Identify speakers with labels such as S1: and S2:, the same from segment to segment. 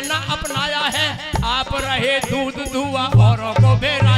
S1: निशाना अपनाया है। आप रहे दूध दुआ और को बेरा।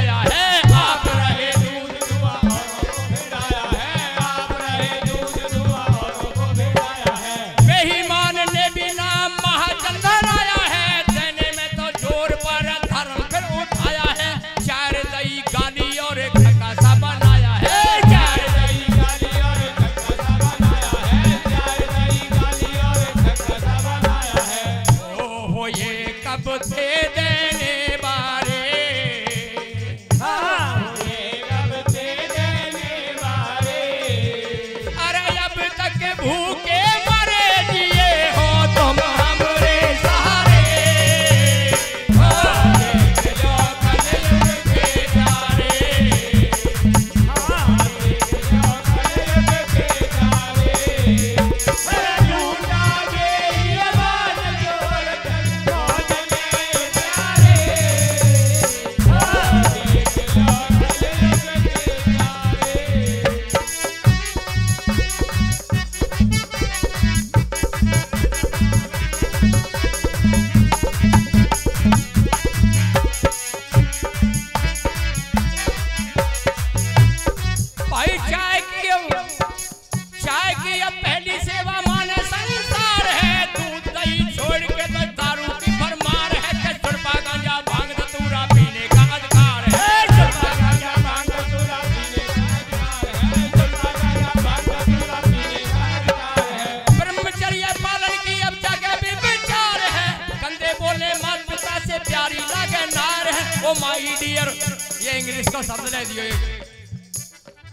S1: की अब पहली सेवा माने संसार है। दूध दही छोड़ के तो दारू की फरमार है। कि छुड़पा गांजा भाँग धतूरा पीने का अधिकार है। छुड़पा
S2: गांजा भाँग धतूरा पीने का अधिकार है छुड़पा गांजा भाँग धतूरा पीने का अधिकार है।
S1: ब्रह्मचर्य पालन की अब जगह भी विचार है। कंधे बोले माता पिता से प्यारी लागे नार है। ओ माय डियर ये इंग्लिश का शब्द ले दियो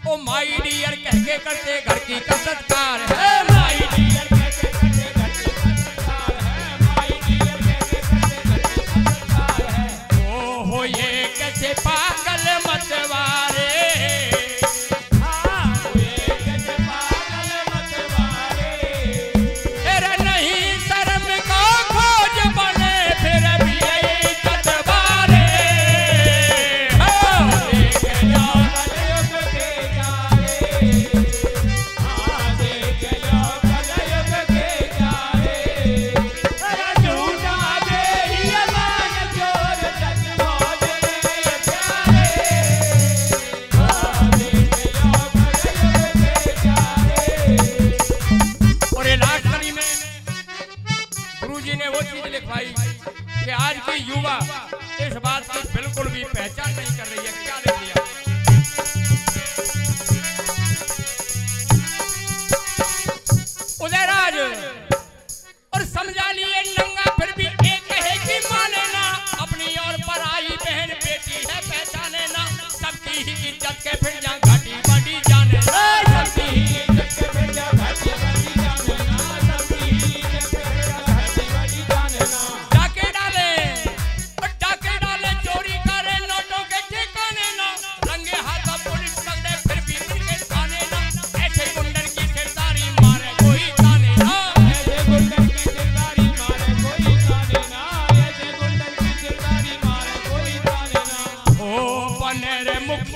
S1: ओ माई डियर कह के करते घर की कसरत कार है माई डियर
S2: कह के करते घर की कसरत कार है। माई डियर कह के करते घर की कसरत कार है।
S1: ओ हो ये कैसे पा कि आज की युवा इस बात की बिल्कुल भी पहचान नहीं कर रही है, क्या ले लिया? उदयराज, और समझा लिए नंगा, फिर भी एक है कि माने ना, अपनी और पर बहन बेटी है, पहचाने ना, सबकी ही इज़्ज़त के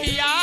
S1: Yeah.